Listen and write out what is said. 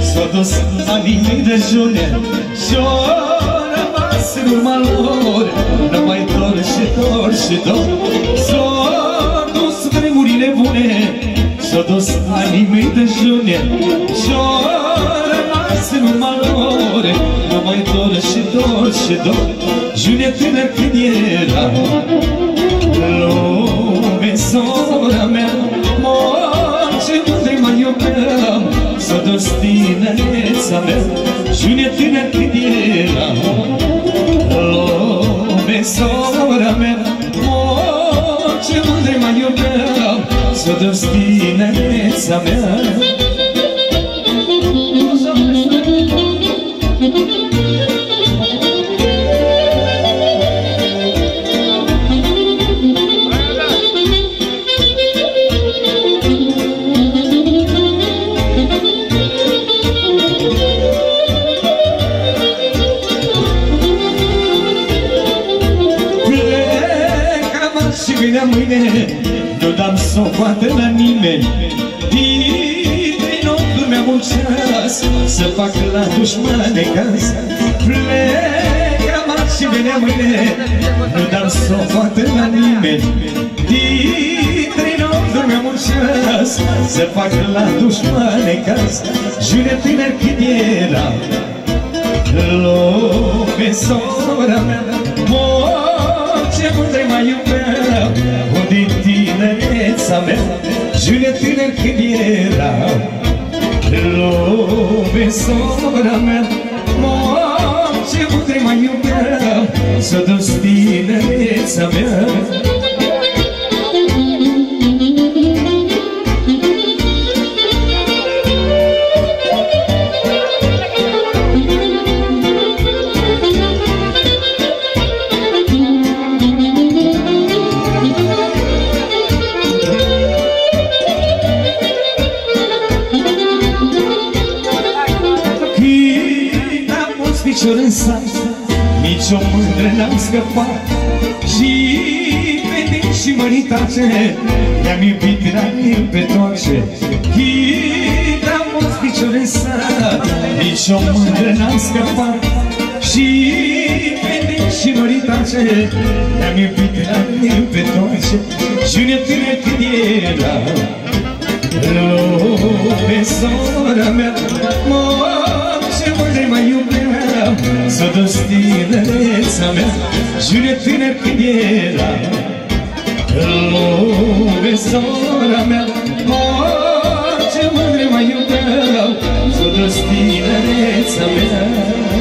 S-a dus anii de june Și o rămas în urma lor Nu mai dor și dor și dor. S-a dus vremurile bune S-a dus anii de june Și o rămas în urma lor Nu mai dor și dor și dor. June tânăr când era Lumea sora mea S-o dus tinereța mea June tânăr când era. Lume, sora mea Mor ce mândre mai iubeam S-o dus tinereța mea. Plecam și vinea mâine. Nu dam socoată la nimeni. Din ochiul mi-am un ceas Să fac la dușmane casă Plecam și vinea mâine. Nu dam socoată la nimeni. Din ochiul mi-am un ceas Să fac la dușmane casă Jure tânăr când era Lume, sora mea. Mor, ce mândre mai iubeam O din tinereța mea June tânăr când era. Lume, sora mea picior în sat. Nici o mândră n-am scăpat. Și vedem și măritace Ne-am iubit raniu pe toace. Când am pus picior în sat. Nici o mândră n-am scăpat. Și vedem și măritace Ne-am iubit raniu pe toace. June tânăr când era Lume, sora mea Mor, Să dus tinereța mea June tânăr când era. Lume, sora mea Mor, ce mândre mai iubeam Să dus tinereța mea